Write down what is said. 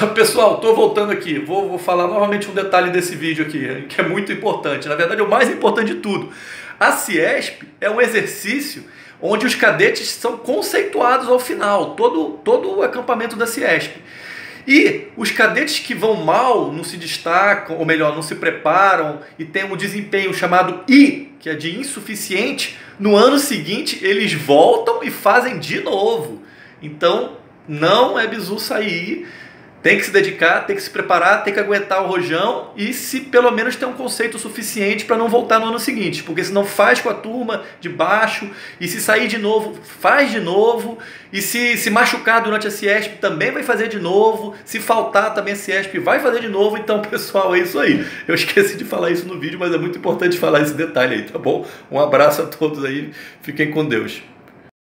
Pessoal, estou voltando aqui. Vou, vou, falar novamente um detalhe desse vídeo aqui, que é muito importante. Na verdade, é o mais importante de tudo. A Ciesp é um exercício onde os cadetes são conceituados ao final, todo, todo o acampamento da Ciesp. E os cadetes que vão mal, não se destacam, ou melhor, não se preparam e têm um desempenho chamado I, que é de insuficiente, no ano seguinte eles voltam e fazem de novo. Então, não é bizu sair tem que se dedicar, tem que se preparar, tem que aguentar o rojão e se pelo menos ter um conceito suficiente para não voltar no ano seguinte, porque senão faz com a turma de baixo e se sair de novo, faz de novo e se se machucar durante a Ciesp também vai fazer de novo, se faltar também a Ciesp vai fazer de novo, então pessoal, é isso aí. Eu esqueci de falar isso no vídeo, mas é muito importante falar esse detalhe aí, tá bom? Um abraço a todos aí, fiquem com Deus.